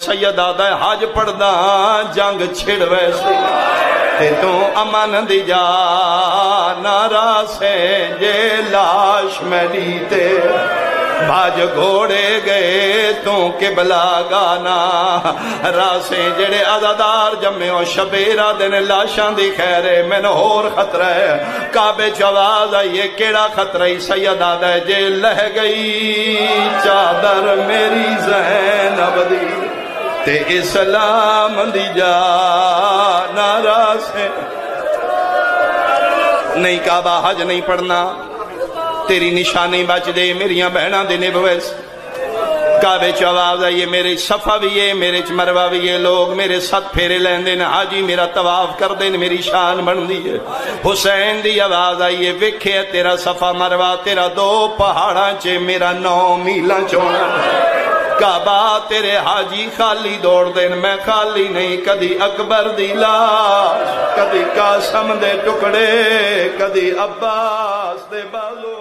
सैयद आदा हज पढ़दा, जंग छिड़ वैसे ते तू अमन दी जा, नारा से जे लाश मेरी ते। भज घोड़े गए, तू किबला गाना। रासे जेड़े अदादार जम्मे शबेरा दिन लाशा दी खैरे, मैनू होर खतरा है। काबे च आवाज़ आई है केड़ा खतरा ही? सैयद आदा जे लह गई चादर मेरी जैनब दी ते इस्लाम दी जा नारा से नहीं काबा हज नहीं पढ़ना। तेरी निशानी बच दे, मेरिया बहना दे निभवैस काबे च आवाज़ आई मेरे सफ़ा भी है, मेरे च मरवा भी है। लोग मेरे सत फेरे लेंदे ने। हाजी, मेरा तवाफ कर दे मेरी शान बनती है। हुसैन दी आवाज़ आई है वेखे, तेरा सफ़ा मरवा, तेरा दो पहाड़ा च, मेरा नौ मील चोना। काबा तेरे हाजी खाली दौड़ देन। मैं खाली नहीं, कदी अकबर दी लाश, कदी कासम दे टुकड़े, कदी अब्बास दे बालो।